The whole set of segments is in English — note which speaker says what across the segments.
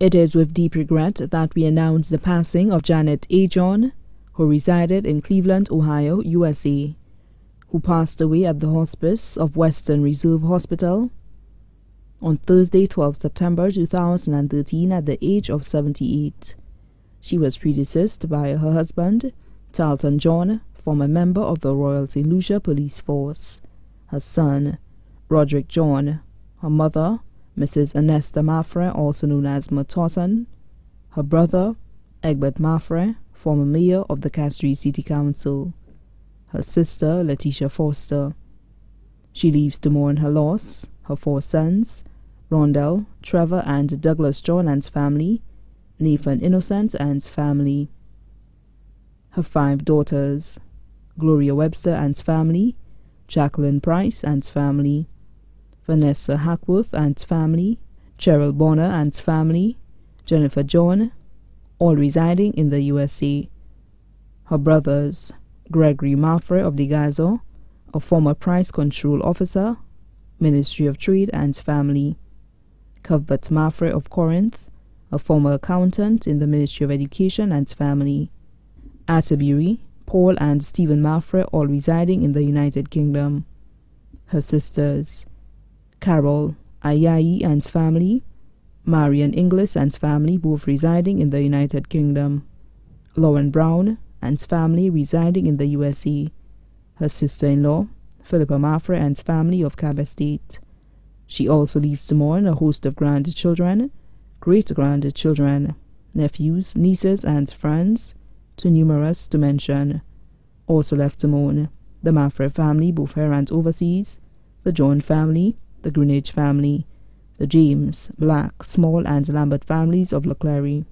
Speaker 1: It is with deep regret that we announce the passing of Janet A. John, who resided in Cleveland, Ohio, USA, who passed away at the hospice of Western Reserve Hospital on Thursday, 12 September 2013, at the age of 78. She was predeceased by her husband, Tarleton John, former member of the Royal St. Lucia Police Force, her son, Roderick John, her mother, Mrs. Ernesta Maffre, also known as Matotan, her brother, Egbert Maffre, former mayor of the Castries City Council, her sister, Letitia Foster. She leaves to mourn her loss, her four sons, Rondell, Trevor, and Douglas John family, Nathan Innocent and's family. Her five daughters, Gloria Webster and's family, Jacqueline Price and's family, Vanessa Hackworth and family, Cheryl Bonner and family, Jennifer John, all residing in the USA. Her brothers, Gregory Maffre of the a former price control officer, Ministry of Trade and family. Cuthbert Maffre of Corinth, a former accountant in the Ministry of Education and family. Atterbury, Paul and Stephen Maffre, all residing in the United Kingdom. Her sisters, Carol Ayayi and family, Marian Inglis and family, both residing in the United Kingdom, Lauren Brown and family residing in the USA, her sister-in-law, Philippa Maffre and family of Cap Estate. She also leaves to mourn a host of grandchildren, great-grandchildren, nephews, nieces, and friends, too numerous to mention. Also left to mourn the Maffre family, both here and overseas, the John family, the Greenidge family, the James, Black, Small, and Lambert families of La Clery.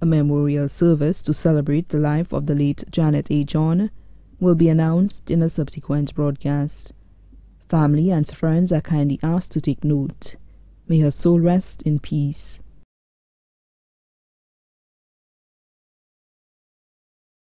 Speaker 1: A memorial service to celebrate the life of the late Janet A. John will be announced in a subsequent broadcast. Family and friends are kindly asked to take note. May her soul rest in peace.